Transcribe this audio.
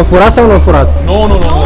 O furat sau nu o furat? Nu, nu, nu.